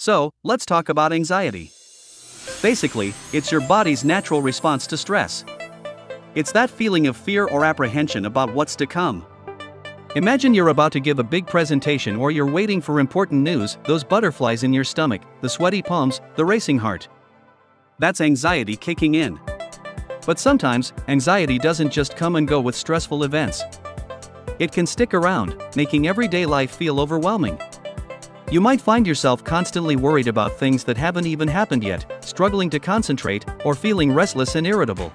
So, let's talk about anxiety. Basically, it's your body's natural response to stress. It's that feeling of fear or apprehension about what's to come. Imagine you're about to give a big presentation or you're waiting for important news, those butterflies in your stomach, the sweaty palms, the racing heart. That's anxiety kicking in. But sometimes, anxiety doesn't just come and go with stressful events. It can stick around, making everyday life feel overwhelming. You might find yourself constantly worried about things that haven't even happened yet, struggling to concentrate, or feeling restless and irritable.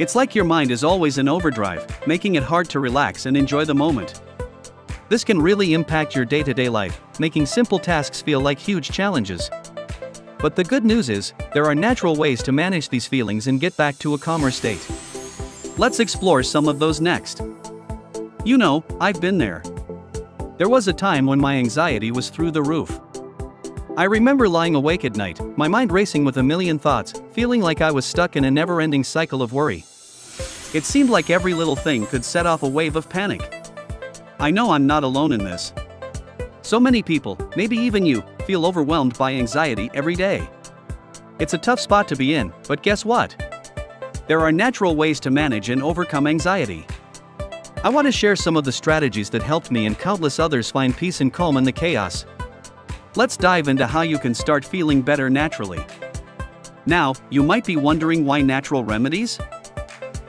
It's like your mind is always in overdrive, making it hard to relax and enjoy the moment. This can really impact your day to day life, making simple tasks feel like huge challenges. But the good news is, there are natural ways to manage these feelings and get back to a calmer state. Let's explore some of those next. You know, I've been there. There was a time when my anxiety was through the roof. I remember lying awake at night, my mind racing with a million thoughts, feeling like I was stuck in a never ending cycle of worry. It seemed like every little thing could set off a wave of panic. I know I'm not alone in this. So many people, maybe even you, feel overwhelmed by anxiety every day. It's a tough spot to be in, but guess what? There are natural ways to manage and overcome anxiety. I want to share some of the strategies that helped me and countless others find peace and calm in the chaos. Let's dive into how you can start feeling better naturally. Now, you might be wondering why natural remedies?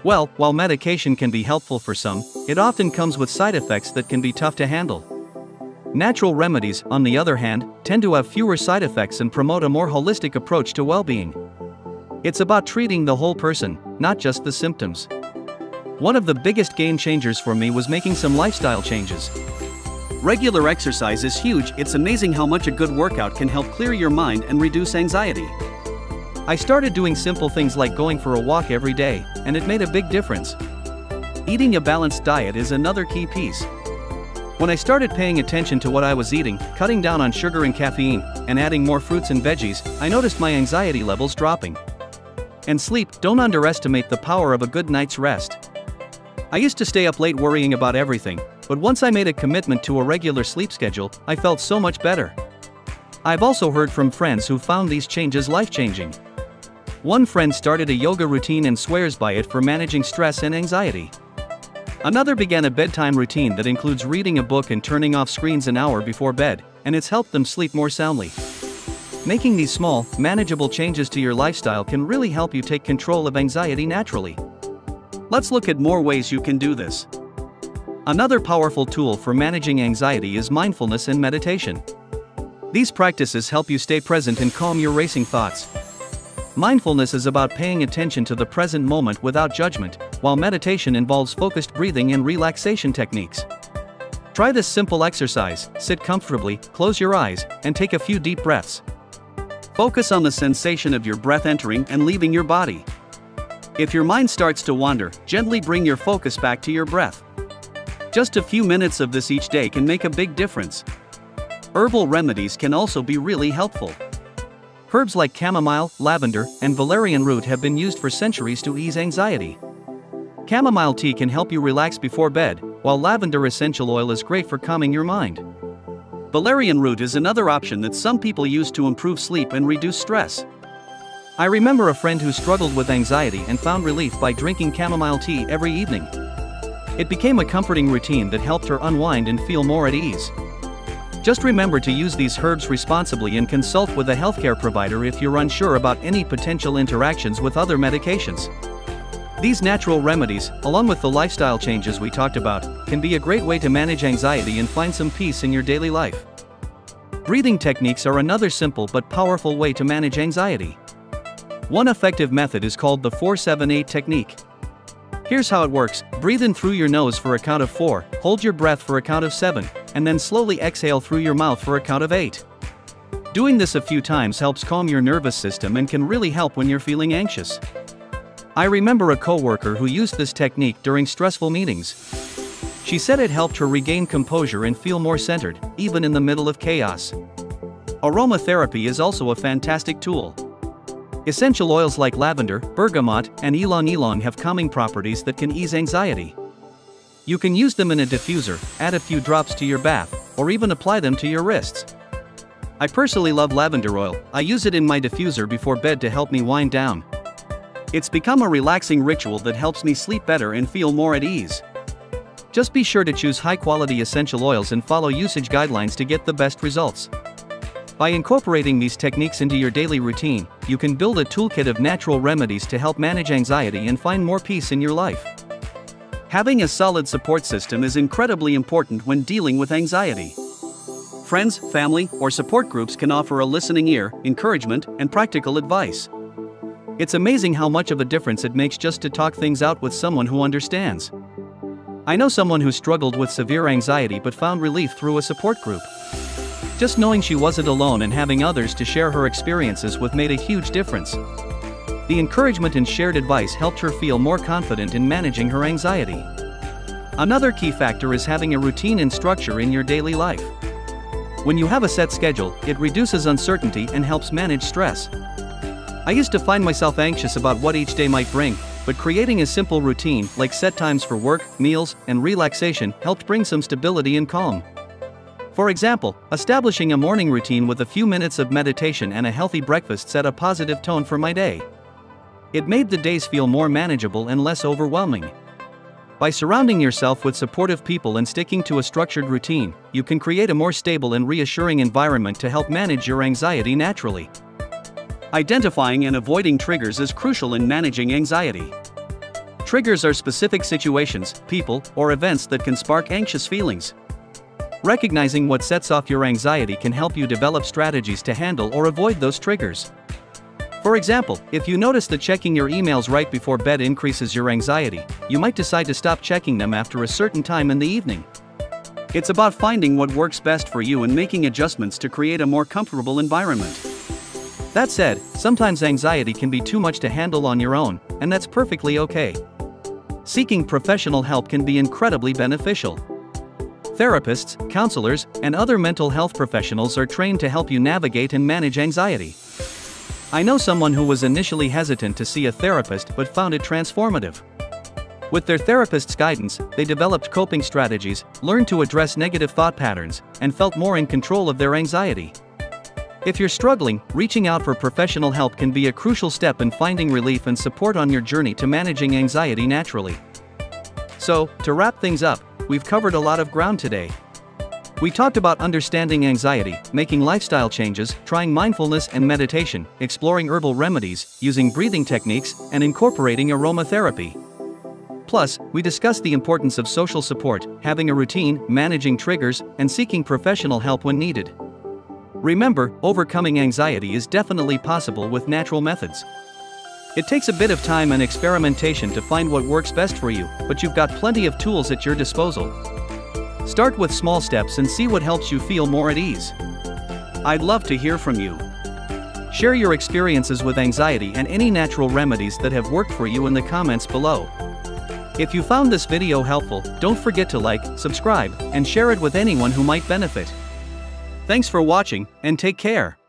Well, while medication can be helpful for some, it often comes with side effects that can be tough to handle. Natural remedies, on the other hand, tend to have fewer side effects and promote a more holistic approach to well being. It's about treating the whole person, not just the symptoms. One of the biggest game changers for me was making some lifestyle changes. Regular exercise is huge, it's amazing how much a good workout can help clear your mind and reduce anxiety. I started doing simple things like going for a walk every day, and it made a big difference. Eating a balanced diet is another key piece. When I started paying attention to what I was eating, cutting down on sugar and caffeine, and adding more fruits and veggies, I noticed my anxiety levels dropping. And sleep, don't underestimate the power of a good night's rest. I used to stay up late worrying about everything, but once I made a commitment to a regular sleep schedule, I felt so much better. I've also heard from friends who found these changes life changing. One friend started a yoga routine and swears by it for managing stress and anxiety. Another began a bedtime routine that includes reading a book and turning off screens an hour before bed, and it's helped them sleep more soundly. Making these small, manageable changes to your lifestyle can really help you take control of anxiety naturally. Let's look at more ways you can do this. Another powerful tool for managing anxiety is mindfulness and meditation. These practices help you stay present and calm your racing thoughts. Mindfulness is about paying attention to the present moment without judgment, while meditation involves focused breathing and relaxation techniques. Try this simple exercise sit comfortably, close your eyes, and take a few deep breaths. Focus on the sensation of your breath entering and leaving your body. If your mind starts to wander, gently bring your focus back to your breath. Just a few minutes of this each day can make a big difference. Herbal remedies can also be really helpful. Herbs like chamomile, lavender, and valerian root have been used for centuries to ease anxiety. Chamomile tea can help you relax before bed, while lavender essential oil is great for calming your mind. Valerian root is another option that some people use to improve sleep and reduce stress. I remember a friend who struggled with anxiety and found relief by drinking chamomile tea every evening. It became a comforting routine that helped her unwind and feel more at ease. Just remember to use these herbs responsibly and consult with a healthcare provider if you're unsure about any potential interactions with other medications. These natural remedies, along with the lifestyle changes we talked about, can be a great way to manage anxiety and find some peace in your daily life. Breathing techniques are another simple but powerful way to manage anxiety. One effective method is called the 478 technique. Here's how it works breathe in through your nose for a count of 4, hold your breath for a count of 7, and then slowly exhale through your mouth for a count of 8. Doing this a few times helps calm your nervous system and can really help when you're feeling anxious. I remember a coworker who used this technique during stressful meetings. She said it helped her regain composure and feel more centered, even in the middle of chaos. Aromatherapy is also a fantastic tool. Essential oils like lavender, bergamot, and ylang ylang have calming properties that can ease anxiety. You can use them in a diffuser, add a few drops to your bath, or even apply them to your wrists. I personally love lavender oil, I use it in my diffuser before bed to help me wind down. It's become a relaxing ritual that helps me sleep better and feel more at ease. Just be sure to choose high quality essential oils and follow usage guidelines to get the best results. By incorporating these techniques into your daily routine, you can build a toolkit of natural remedies to help manage anxiety and find more peace in your life. Having a solid support system is incredibly important when dealing with anxiety. Friends, family, or support groups can offer a listening ear, encouragement, and practical advice. It's amazing how much of a difference it makes just to talk things out with someone who understands. I know someone who struggled with severe anxiety but found relief through a support group. Just knowing she wasn't alone and having others to share her experiences with made a huge difference. The encouragement and shared advice helped her feel more confident in managing her anxiety. Another key factor is having a routine and structure in your daily life. When you have a set schedule, it reduces uncertainty and helps manage stress. I used to find myself anxious about what each day might bring, but creating a simple routine like set times for work, meals, and relaxation helped bring some stability and calm. For example, establishing a morning routine with a few minutes of meditation and a healthy breakfast set a positive tone for my day. It made the days feel more manageable and less overwhelming. By surrounding yourself with supportive people and sticking to a structured routine, you can create a more stable and reassuring environment to help manage your anxiety naturally. Identifying and avoiding triggers is crucial in managing anxiety. Triggers are specific situations, people, or events that can spark anxious feelings. Recognizing what sets off your anxiety can help you develop strategies to handle or avoid those triggers. For example, if you notice that checking your emails right before bed increases your anxiety, you might decide to stop checking them after a certain time in the evening. It's about finding what works best for you and making adjustments to create a more comfortable environment. That said, sometimes anxiety can be too much to handle on your own, and that's perfectly okay. Seeking professional help can be incredibly beneficial. Therapists, counselors, and other mental health professionals are trained to help you navigate and manage anxiety. I know someone who was initially hesitant to see a therapist but found it transformative. With their therapist's guidance, they developed coping strategies, learned to address negative thought patterns, and felt more in control of their anxiety. If you're struggling, reaching out for professional help can be a crucial step in finding relief and support on your journey to managing anxiety naturally. So, to wrap things up, we've covered a lot of ground today. We talked about understanding anxiety, making lifestyle changes, trying mindfulness and meditation, exploring herbal remedies, using breathing techniques, and incorporating aromatherapy. Plus, we discussed the importance of social support, having a routine, managing triggers, and seeking professional help when needed. Remember, overcoming anxiety is definitely possible with natural methods. It takes a bit of time and experimentation to find what works best for you, but you've got plenty of tools at your disposal. Start with small steps and see what helps you feel more at ease. I'd love to hear from you. Share your experiences with anxiety and any natural remedies that have worked for you in the comments below. If you found this video helpful, don't forget to like, subscribe, and share it with anyone who might benefit. Thanks for watching, and take care.